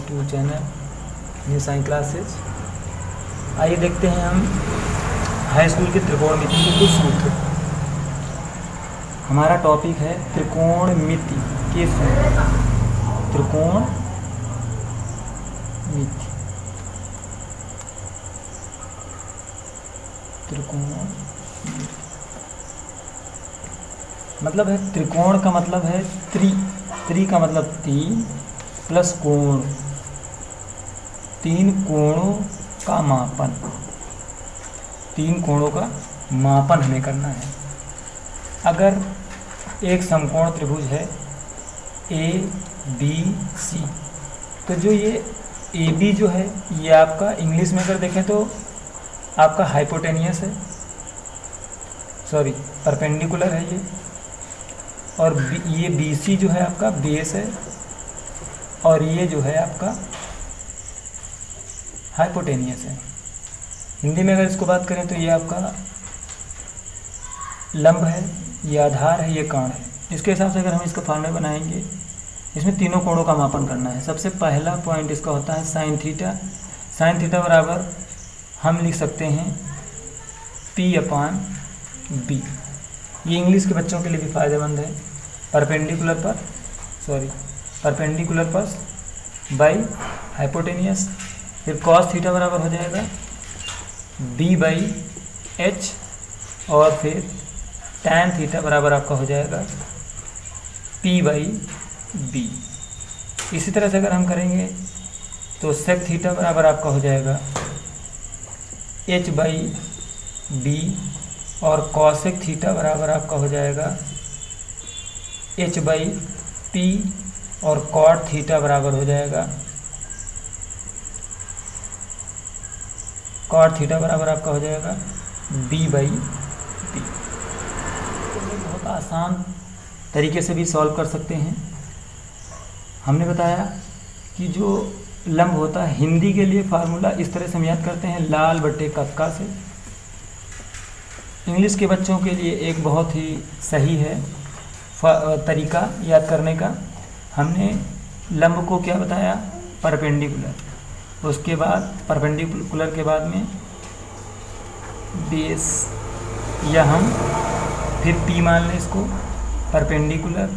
YouTube channel new science classes आइए देखते हैं हम हाई स्कूल के त्रिकोणमिति के कुछ सूत्र। हमारा टॉपिक है त्रिकोणमिति के सूत्र। त्रिकोण मिति। त्रिकोण मतलब है त्रिकोण का मतलब है त्रि। त्रि का मतलब तीन प्लस कोण। तीन कोणों का मापन। तीन कोणों का मापन हमें करना है। अगर एक समकोण त्रिभुज है ए बी सी तो जो ये ए बी जो है, ये आपका इंग्लिश में अगर देखें तो आपका हाइपोटेनियस है। सॉरी परपेंडिकुलर है ये। और ये बी सी जो है आपका बेस है। और ये जो है आपका हाइपोटेनियस है। हिंदी में अगर इसको बात करें तो ये आपका लंब है, ये आधार है, ये कर्ण है। इसके हिसाब से अगर हम इसका फॉर्मूला बनाएँगे, इसमें तीनों कोणों का मापन करना है। सबसे पहला पॉइंट इसका होता है साइन थीटा साइन थीटा बराबर हम लिख सकते हैं पी अपान बी ये इंग्लिश के बच्चों के लिए भी फ़ायदेमंद है। परपेंडिकुलर पर सॉरी परपेंडिकुलर पर बाई हाइपोटेनियस फिर कॉस थीटा बराबर हो जाएगा बी बाई एच और फिर टैन थीटा बराबर आपका हो जाएगा पी बाई बी इसी तरह से अगर हम करेंगे तो सेक थीटा बराबर आपका हो जाएगा एच बाई बी और कॉसेक थीटा बराबर आपका हो जाएगा एच बाई पी और कॉट थीटा बराबर हो जाएगा। कॉट थीटा बराबर आपका हो जाएगा बी बाई बी बहुत आसान तरीके से भी सॉल्व कर सकते हैं। हमने बताया कि जो लंब होता है, हिंदी के लिए फार्मूला इस तरह से हम याद करते हैं, लाल बट्टे कक्का से। इंग्लिश के बच्चों के लिए एक बहुत ही सही है तरीका याद करने का। हमने लंब को क्या बताया? परपेंडिकुलर उसके बाद, परपेंडिकुलर के बाद में, बेस, या हम फिर पी मान लें इसको, परपेंडिकुलर,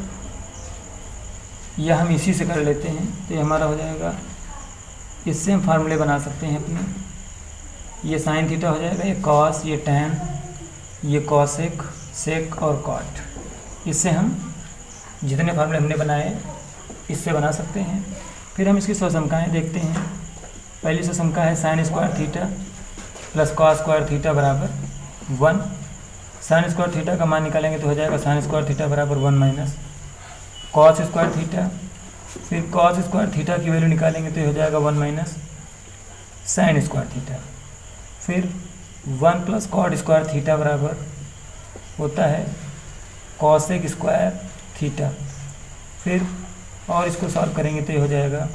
या हम इसी से कर लेते हैं तो ये हमारा हो जाएगा, इससे हम फार्मूले बना सकते हैं अपने। ये साइन थीटा हो जाएगा, ये कॉस ये टैन ये कॉसेक सेक और कॉट इससे हम जितने फार्मूले हमने बनाए, इससे बना सकते हैं। फिर हम इसकी सौ स्वसंख्याएँ देखते हैं। पहली स्वसंख्या है sine square theta plus cos square theta बराबर वन साइन स्क्वायर थीटा का मान निकालेंगे तो हो जाएगा साइन स्क्वायर थीटा बराबर one minus cos square theta फिर कॉस स्क्वायर थीटा की वैल्यू निकालेंगे तो हो जाएगा one minus sine square theta फिर one plus cot square theta बराबर होता है कॉसेक स्क्वायर थीटा फिर और इसको सॉल्व करेंगे तो हो जाएगा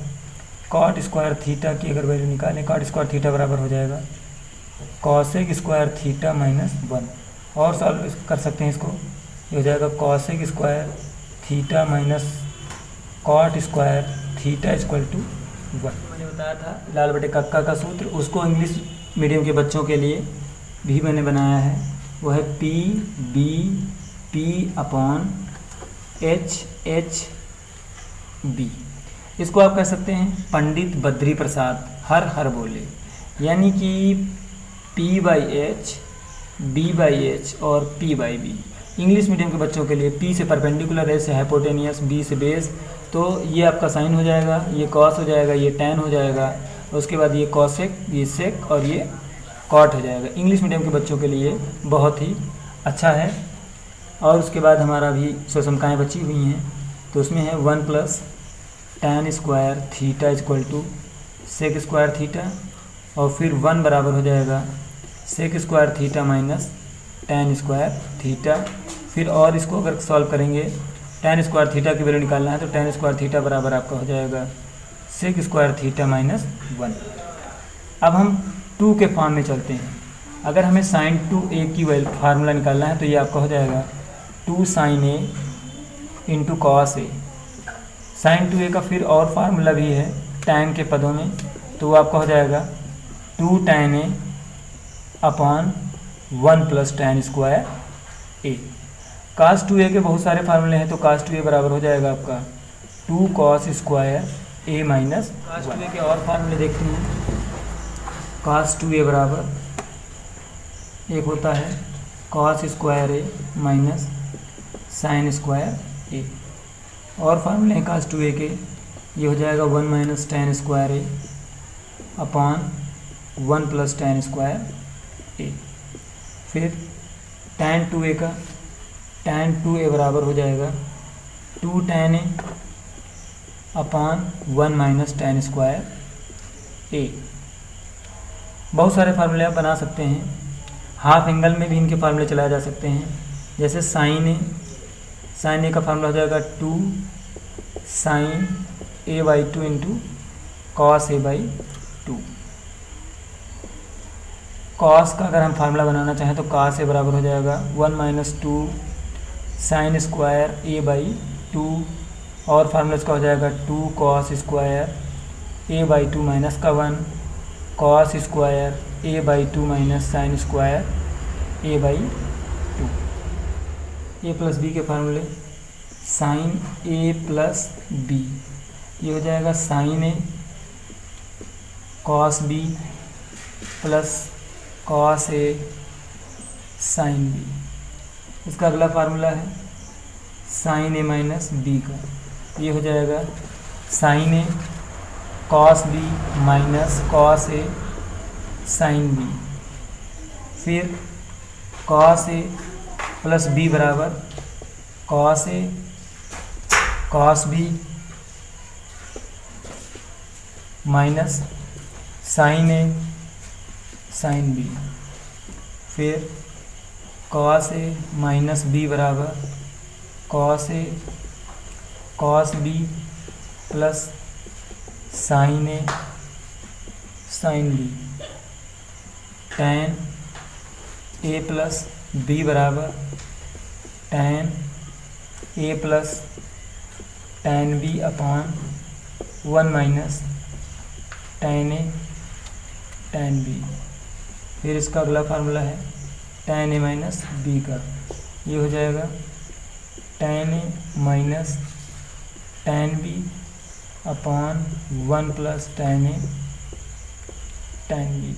कॉट स्क्वायर थीटा की अगर वैल्यू निकालें कॉट स्क्वायर थीटा बराबर हो जाएगा। Cosec square theta minus one और सॉल्व कर सकते हैं इसको। ये हो जाएगा cosec square theta minus cot square theta equal to one मैंने बताया था लाल बटे कक्का का सूत्र, उसको इंग्लिश मीडियम के बच्चों के लिए भी मैंने बनाया है। वो है P B P upon H H B इसको आप कह सकते हैं पंडित बद्री प्रसाद हर हर बोले। यानी कि P by H B by H और P by B English medium के बच्चों के लिए पी से परपेंडिकुलर ए से हाइपोटेनियस बी से बेस तो ये आपका साइन हो जाएगा, ये कॉस हो जाएगा, ये टैन हो जाएगा। उसके बाद ये कॉसेक ये सेक और ये कॉट हो जाएगा। इंग्लिश मीडियम के बच्चों के लिए बहुत ही अच्छा है। और उसके बाद हमारा भी स्वसंख्याएँ बची हुई हैं। तो उसमें है one plus tan square theta equal to sec square theta और फिर वन बराबर हो जाएगा sec square theta minus tan square theta फिर और इसको अगर सॉल्व करेंगे टेन स्क्वायर थीटा की वैल्यू निकालना है तो टेन स्क्वायर थीटा बराबर आपका हो जाएगा sec square theta minus one अब हम टू के फॉर्म में चलते हैं। अगर हमें साइन टू ए की वैल्यू फार्मूला निकालना है तो ये आपका हो जाएगा two sine A into cos A sine two A का फिर और फार्मूला भी है टैन के पदों में। तो वो आपका हो जाएगा two tan A upon one plus tan square A cos two A के बहुत सारे फार्मूले हैं तो कास टू ए बराबर हो जाएगा आपका two cos square A minus cos two A के और फार्मूले देखते हैं। कास टू ए बराबर एक होता है cos square A minus sine square A और फार्मूले हैं कास टू ए के। ये हो जाएगा one minus tan square A upon one plus tan square A फिर टेन टू ए का टेन टू ए बराबर हो जाएगा two tan A upon one minus tan square A बहुत सारे फार्मूले आप बना सकते हैं। हाफ़ एंगल में भी इनके फार्मूले चलाए जा सकते हैं। जैसे साइन ए साइन ए का फार्मूला हो जाएगा two sine A by two into cos A by two cos का अगर हम फार्मूला बनाना चाहें तो कॉस ए बराबर हो जाएगा one minus two sine square A by two और फार्मूला इसका हो जाएगा two cos square A by two minus का one cos square A by two minus sine square A by A plus B के फार्मूले साइन ए प्लस बी ये हो जाएगा sine A cos B plus cos A sine B इसका अगला formula है sign ए minus B का. ये हो जाएगा sine A cos B minus cos A sine B फिर कॉस ए प्लस बी बराबर cos A, cos B minus sine A, sine B. फिर कॉस ए माइनस बी बराबर cos A, cos B plus sine A, sine B. Tan A plus B बराबर tan A plus tan B upon one minus tan A tan B फिर इसका अगला formula है ten A minus B का। ये हो जाएगा tan A minus tan B upon one plus tan A tan B